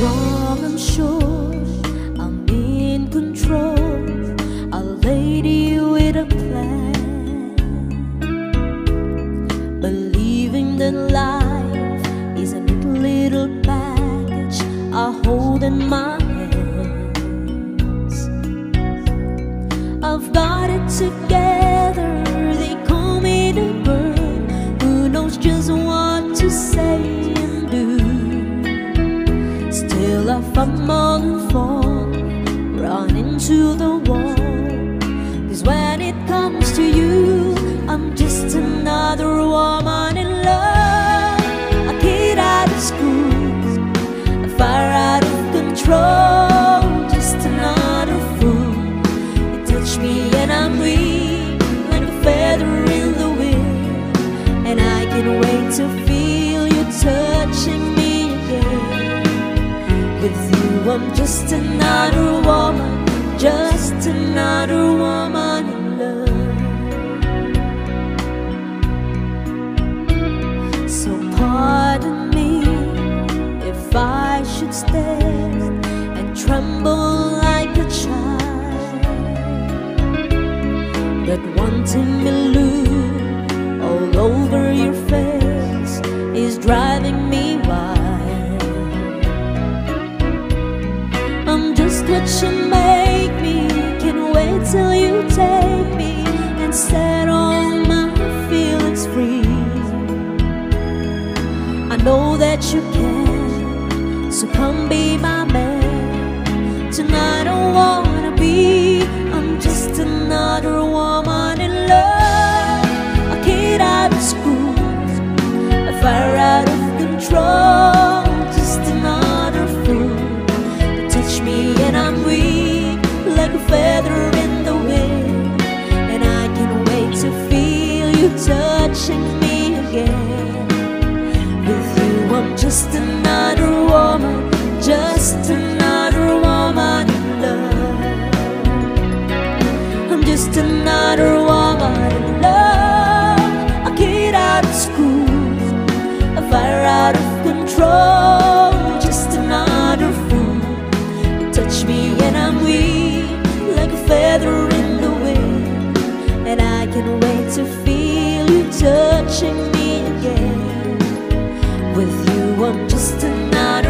I'm sure. I'm in control, a lady with a plan. Believing that life is a little package I hold in my And fall, run into the wall. Cause when it comes to you, I'm just another woman in love. A kid out of school, a fire out of control, I'm just another woman, just another woman in love. So pardon me if I should stand and tremble like a child. But wanting me make me. Can't wait till you take me and set all my feelings free. I know that you can, so come be my touching me again. With you, I'm just another woman, just another woman in love. I'm just another woman in love. A kid out of school, a fire out of control. touching me again. With you, I'm just another.